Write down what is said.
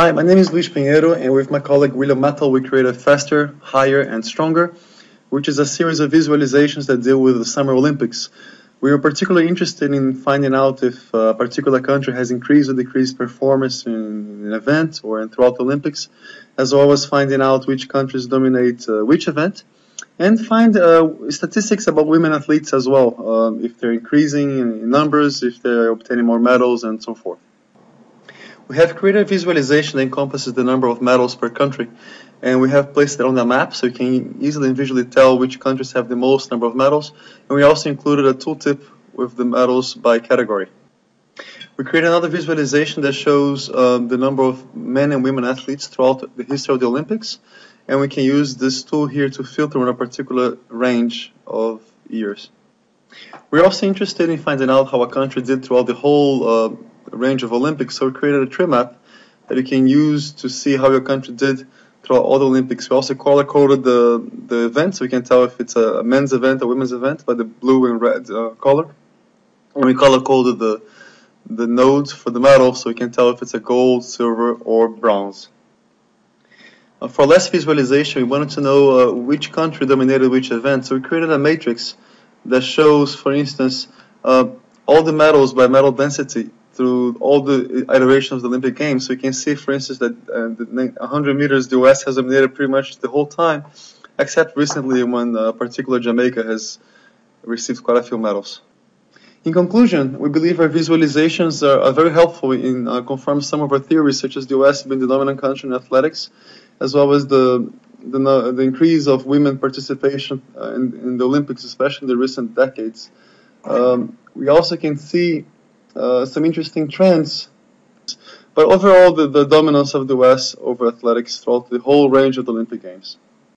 Hi, my name is Luis Pinheiro, and with my colleague William Mattull, we created Faster, Higher, and Stronger, which is a series of visualizations that deal with the Summer Olympics. We were particularly interested in finding out if a particular country has increased or decreased performance in an event or in throughout the Olympics, as well as finding out which countries dominate uh, which event, and find uh, statistics about women athletes as well, um, if they're increasing in numbers, if they're obtaining more medals, and so forth. We have created a visualization that encompasses the number of medals per country, and we have placed it on the map so you can easily and visually tell which countries have the most number of medals, and we also included a tooltip with the medals by category. We created another visualization that shows um, the number of men and women athletes throughout the history of the Olympics, and we can use this tool here to filter on a particular range of years. We're also interested in finding out how a country did throughout the whole uh, range of Olympics. So we created a tree map that you can use to see how your country did throughout all the Olympics. We also color coded the the event, so we can tell if it's a men's event or women's event by the blue and red uh, color. And we color coded the the nodes for the medal, so we can tell if it's a gold, silver, or bronze. Uh, for less visualization, we wanted to know uh, which country dominated which event, so we created a matrix that shows, for instance, uh, all the medals by medal density through all the iterations of the Olympic Games. So you can see, for instance, that uh, the 100 meters, the US has dominated pretty much the whole time, except recently when uh, particular Jamaica has received quite a few medals. In conclusion, we believe our visualizations are, are very helpful in uh, confirming some of our theories, such as the US being the dominant country in athletics, as well as the the, the increase of women participation uh, in, in, the Olympics, especially in the recent decades. Um, we also can see uh, some interesting trends. But overall, the, the dominance of the West over athletics throughout the whole range of the Olympic Games.